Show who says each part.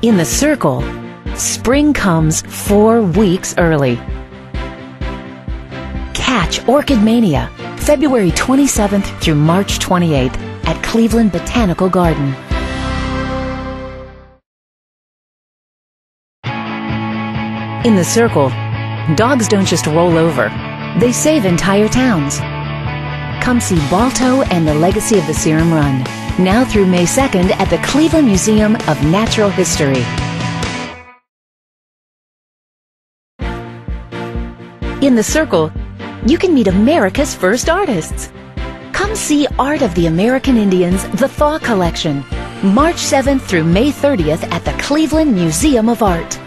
Speaker 1: In the Circle, spring comes four weeks early. Catch Orchid Mania, February 27th through March 28th at Cleveland Botanical Garden. In the Circle, dogs don't just roll over, they save entire towns. Come see Balto and the Legacy of the Serum Run, now through May 2nd at the Cleveland Museum of Natural History. In the Circle, you can meet America's first artists. Come see Art of the American Indians, the Thaw Collection, March 7th through May 30th at the Cleveland Museum of Art.